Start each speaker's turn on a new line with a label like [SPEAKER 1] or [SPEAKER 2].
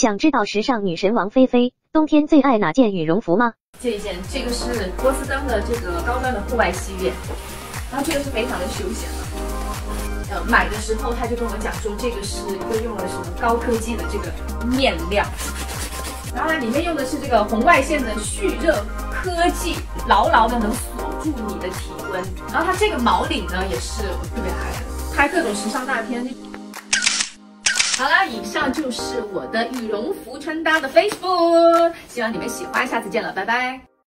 [SPEAKER 1] 想知道时尚女神王菲菲冬天最爱哪件羽绒服吗？
[SPEAKER 2] 这一件，这个是波司登的这个高端的户外系列，然后这个是非常的休闲的。呃，买的时候他就跟我讲说，这个是一个用了什么高科技的这个面料，然后它，里面用的是这个红外线的蓄热科技，牢牢的能锁住你的体温。然后它这个毛领呢，也是我特别爱的，拍各种时尚大片。好啦，以上就是我的羽绒服穿搭的 Facebook，希望你们喜欢，下次见了，拜拜。